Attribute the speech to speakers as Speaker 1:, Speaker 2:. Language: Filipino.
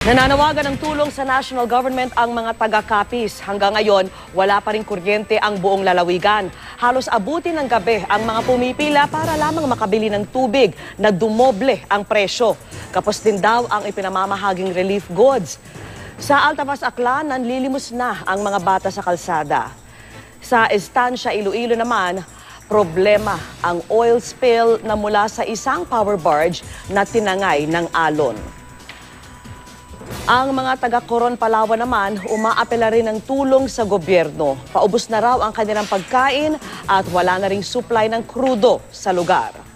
Speaker 1: Nananawagan ng tulong sa national government ang mga taga-Kapis. Hanggang ngayon, wala pa rin kuryente ang buong lalawigan. Halos abutin ng gabi ang mga pumipila para lamang makabili ng tubig na dumoble ang presyo. Kapos din daw ang ipinamamahaging relief goods. Sa Altabas Aklan, nanlilimos na ang mga bata sa kalsada. Sa Estancia, Iloilo naman, problema ang oil spill na mula sa isang power barge na tinangay ng alon. Ang mga taga-Coron Palawan naman umaapela rin ng tulong sa gobyerno. Paubos na raw ang kanilang pagkain at wala na ring supply ng krudo sa lugar.